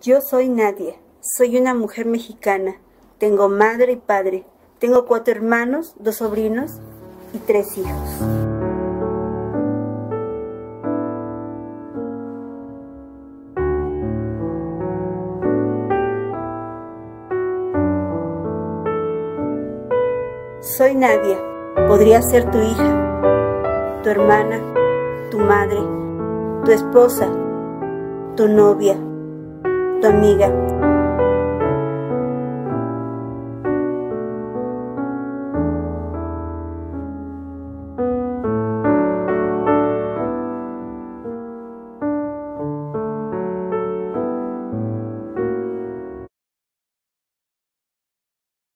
Yo soy Nadia, soy una mujer mexicana, tengo madre y padre, tengo cuatro hermanos, dos sobrinos y tres hijos. Soy Nadia, podría ser tu hija, tu hermana, tu madre, tu esposa, tu novia, amiga